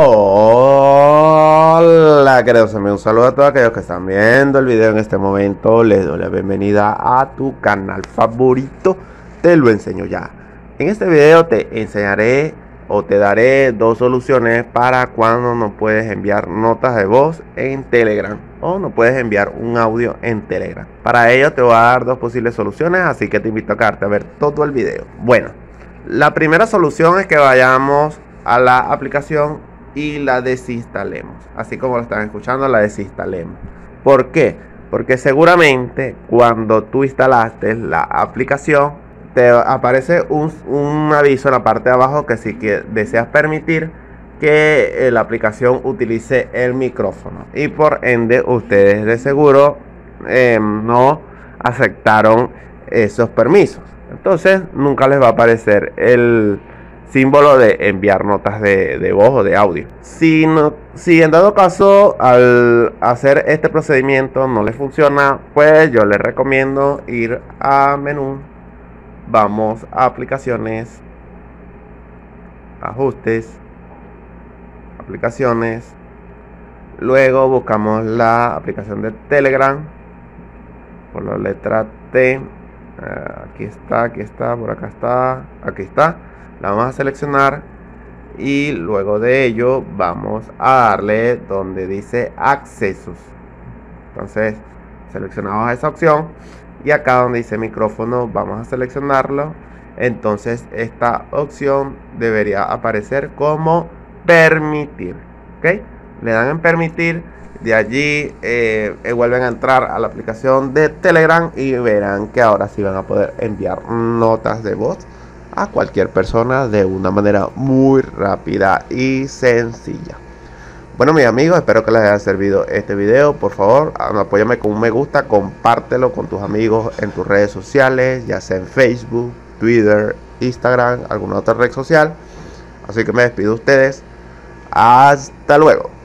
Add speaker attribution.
Speaker 1: Hola queridos amigos, un saludo a todos aquellos que están viendo el video en este momento Les doy la bienvenida a tu canal favorito Te lo enseño ya En este video te enseñaré o te daré dos soluciones para cuando no puedes enviar notas de voz en Telegram o no puedes enviar un audio en Telegram. Para ello te voy a dar dos posibles soluciones, así que te invito a quedarte a ver todo el video. Bueno, la primera solución es que vayamos a la aplicación y la desinstalemos. Así como lo están escuchando, la desinstalemos. ¿Por qué? Porque seguramente cuando tú instalaste la aplicación, te aparece un, aviso en la parte de abajo que si que deseas permitir que eh, la aplicación utilice el micrófono. Y por ende, ustedes de seguro em, no aceptaron esos permisos. Entonces, nunca les va a aparecer el símbolo de enviar notas de, voz o de audio. Si, no, si en dado caso al hacer este procedimiento no le funciona, pues yo les recomiendo ir a menú, vamos a aplicaciones, ajustes, aplicaciones, luego buscamos la aplicación de Telegram por la letra T, aquí está, aquí está, por acá está, aquí está. La vamos a seleccionar y luego de ello vamos a darle donde dice accesos. Entonces seleccionamos esa opción y acá donde dice micrófono vamos a seleccionarlo. Entonces esta opción debería aparecer como permitir ok le dan en permitir de allí eh, vuelven a entrar a la aplicación de telegram y verán que ahora sí van a poder enviar notas de voz a cualquier persona de una manera muy rápida y sencilla. Bueno, mis amigos, espero que les haya servido este video. Por favor, apóyame con un me gusta, compártelo con tus amigos en tus redes sociales, ya sea en Facebook, Twitter, Instagram, alguna otra red social. Así que me despido de ustedes. Hasta luego.